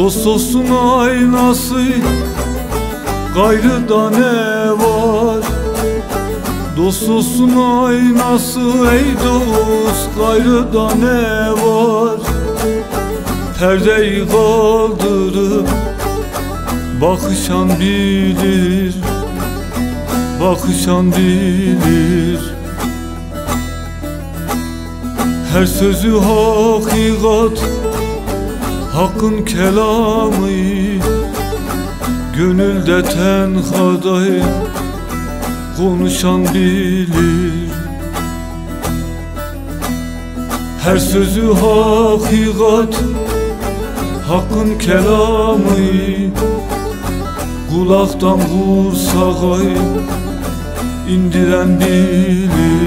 Dost olsun aynası Gayrı da ne var? Dost olsun aynası ey dost Gayrı da ne var? Perdeyi kaldırıp Bakışan bilir Bakışan bilir. Her sözü hakikat Hakkın kelamı Gönülde tenhadayı Konuşan bilir. Her sözü hakikat Hakkın kelamı Kulaktan kursağa indiren bilir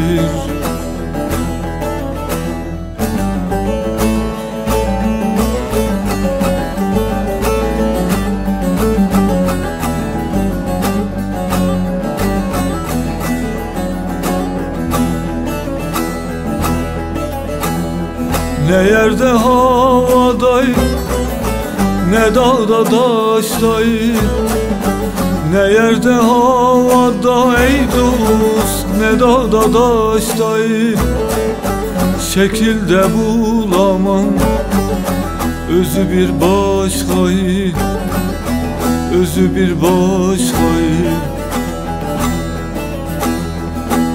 Ne yerde havadayım Ne dağda taştayım. Ne yerde havada ey dost Ne dağda taştayım. Şekilde bulamam Özü bir başkayı Özü bir başkayı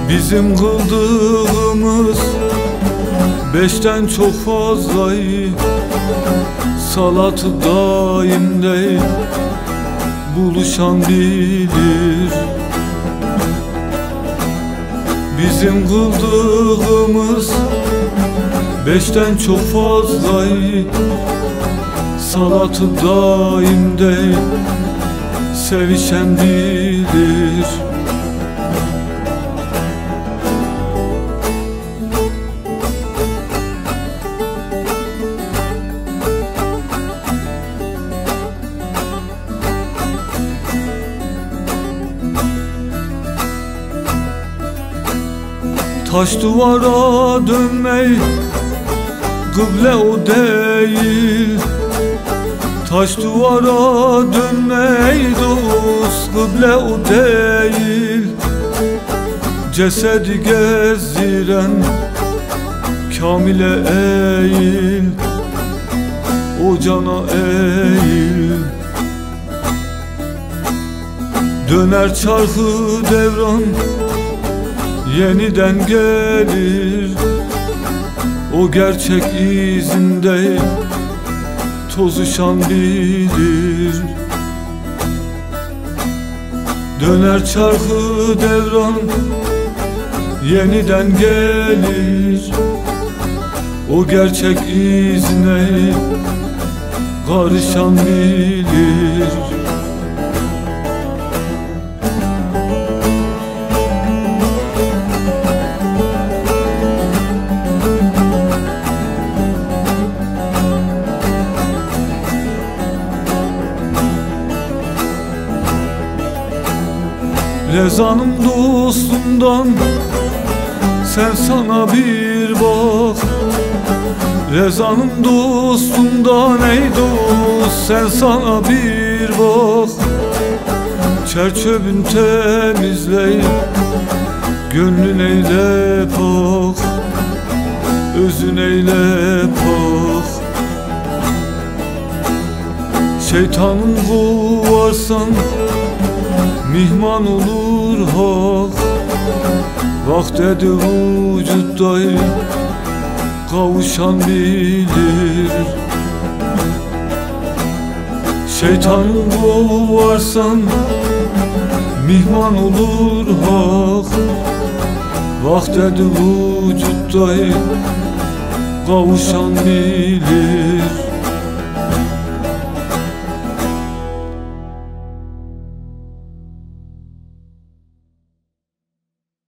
Bizim kıldığımız Beşten çok fazlayı Salatı daim değil Buluşan bilir. Bizim kıldığımız Beşten çok fazlayı Salatı daim değil Sevişen bilir Taş duvara dönmeyi Kıble o değil. Taş duvara dönmeyi dost Kıble o değil. Cesedi gezdiren Kamile eğil O cana eğil. Döner çarkı devran yeniden gelir. O gerçek izinde tozuşan bilir. Döner çarkı devran yeniden gelir. O gerçek izine karışan bilir Rezanım dostumdan Sen sana bir bak. Rezanım dostumdan ey dost Sen sana bir bak. Çerçöbün temizleyip Gönlün eyle pak. Özün eyle pak. Şeytanın kovarsan Mihman olur hak. Vaktedi vücuttayım Kavuşan bilir. Şeytanın kovarsan Mihman olur hak. Vaktedi vücuttayım Kavuşan bilir